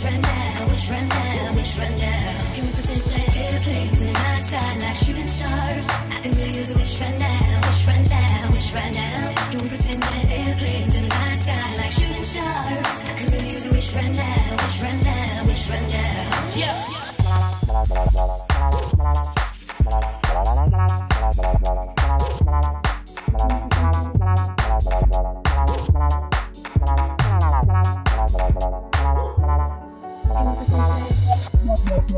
wish right now, wish right now, wish right now. Can we pretend that airplanes in the night sky like shooting stars? I can really use a wish right now, wish right now, wish right now. Can we pretend that airplanes in the night sky like shooting stars? I really use a wish right now, wish right now, wish right now. Yeah. Thank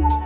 you.